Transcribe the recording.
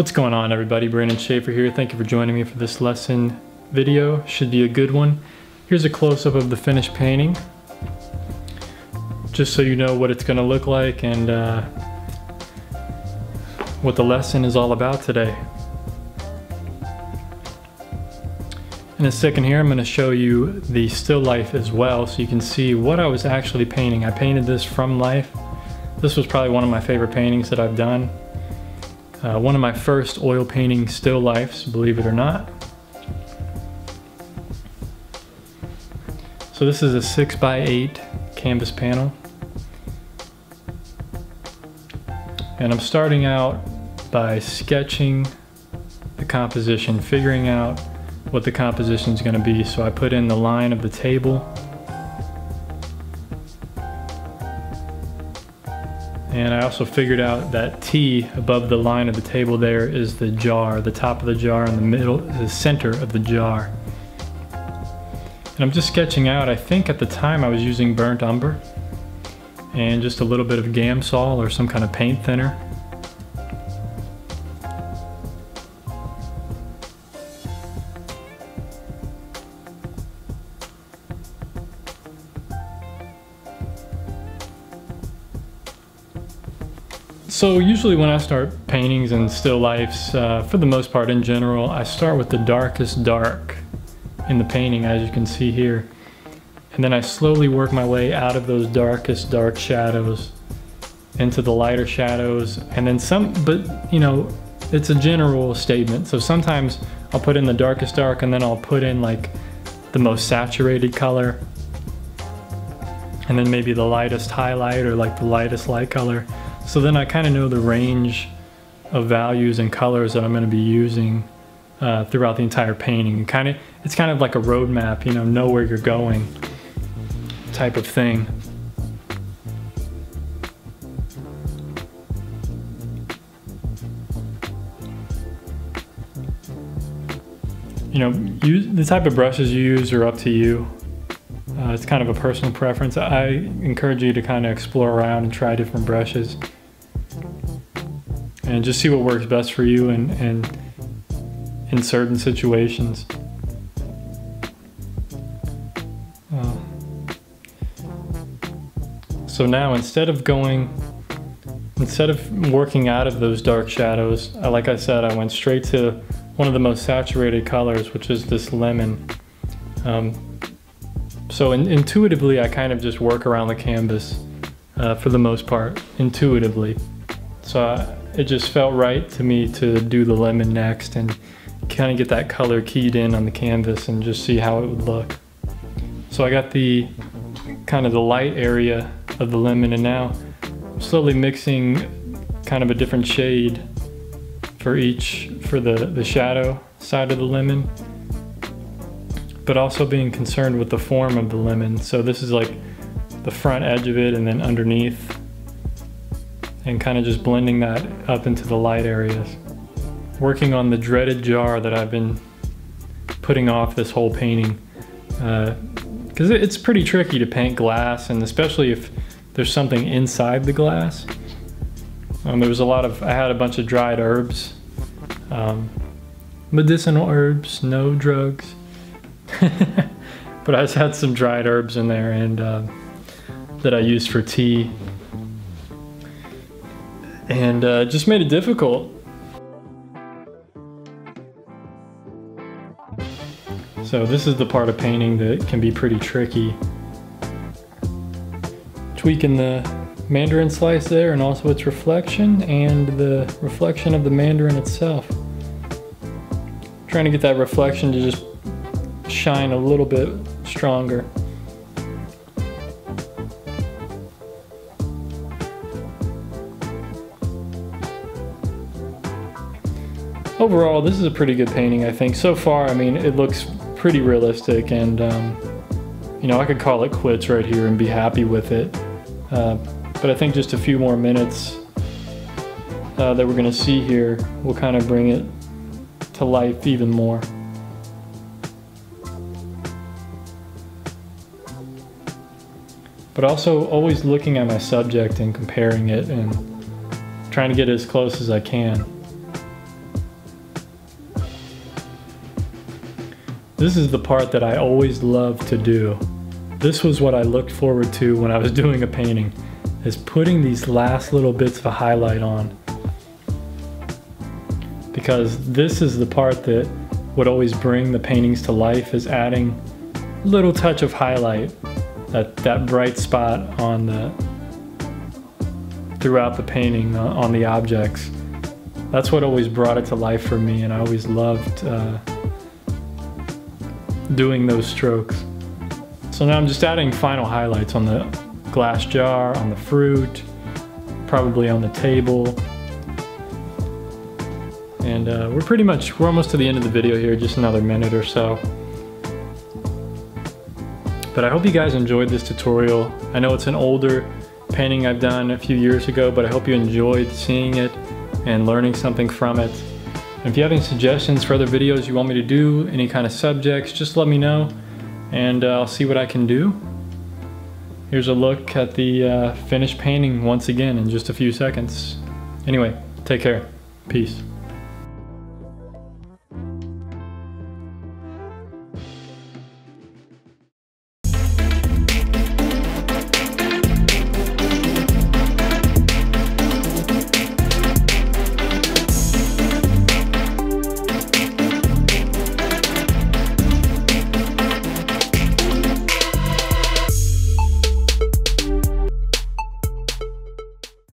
What's going on everybody? Brandon Schaefer here. Thank you for joining me for this lesson video. Should be a good one. Here's a close-up of the finished painting. Just so you know what it's going to look like and uh, what the lesson is all about today. In a second here I'm going to show you the still life as well so you can see what I was actually painting. I painted this from life. This was probably one of my favorite paintings that I've done. Uh, one of my first oil painting still lifes, believe it or not. So this is a 6 by 8 canvas panel. And I'm starting out by sketching the composition, figuring out what the composition is going to be. So I put in the line of the table And I also figured out that T above the line of the table there is the jar, the top of the jar in the middle, the center of the jar. And I'm just sketching out, I think at the time I was using burnt umber and just a little bit of Gamsol or some kind of paint thinner. So usually when I start paintings and still lifes, uh, for the most part in general, I start with the darkest dark in the painting as you can see here. And then I slowly work my way out of those darkest dark shadows into the lighter shadows. And then some, but you know, it's a general statement. So sometimes I'll put in the darkest dark and then I'll put in like the most saturated color. And then maybe the lightest highlight or like the lightest light color. So then I kind of know the range of values and colors that I'm going to be using uh, throughout the entire painting. Kind of, it's kind of like a roadmap, you know, know where you're going type of thing. You know, the type of brushes you use are up to you. Uh, it's kind of a personal preference. I encourage you to kind of explore around and try different brushes and just see what works best for you and, and in certain situations. Uh, so now instead of going, instead of working out of those dark shadows, like I said, I went straight to one of the most saturated colors, which is this lemon. Um, so in, intuitively, I kind of just work around the canvas uh, for the most part, intuitively. So I, it just felt right to me to do the lemon next and kind of get that color keyed in on the canvas and just see how it would look. So I got the kind of the light area of the lemon and now I'm slowly mixing kind of a different shade for each, for the, the shadow side of the lemon, but also being concerned with the form of the lemon. So this is like the front edge of it and then underneath and kind of just blending that up into the light areas. Working on the dreaded jar that I've been putting off this whole painting. Because uh, it's pretty tricky to paint glass and especially if there's something inside the glass. Um, there was a lot of, I had a bunch of dried herbs. Um, medicinal herbs, no drugs. but I just had some dried herbs in there and uh, that I used for tea and uh, just made it difficult. So this is the part of painting that can be pretty tricky. Tweaking the mandarin slice there and also its reflection and the reflection of the mandarin itself. Trying to get that reflection to just shine a little bit stronger. Overall, this is a pretty good painting, I think. So far, I mean, it looks pretty realistic and, um, you know, I could call it quits right here and be happy with it. Uh, but I think just a few more minutes uh, that we're gonna see here will kind of bring it to life even more. But also always looking at my subject and comparing it and trying to get as close as I can. This is the part that I always love to do. This was what I looked forward to when I was doing a painting, is putting these last little bits of highlight on. Because this is the part that would always bring the paintings to life is adding little touch of highlight, that, that bright spot on the throughout the painting uh, on the objects. That's what always brought it to life for me and I always loved uh, doing those strokes. So now I'm just adding final highlights on the glass jar, on the fruit, probably on the table. And uh, we're pretty much, we're almost to the end of the video here, just another minute or so. But I hope you guys enjoyed this tutorial. I know it's an older painting I've done a few years ago, but I hope you enjoyed seeing it and learning something from it. If you have any suggestions for other videos you want me to do, any kind of subjects, just let me know and uh, I'll see what I can do. Here's a look at the uh, finished painting once again in just a few seconds. Anyway, take care. Peace.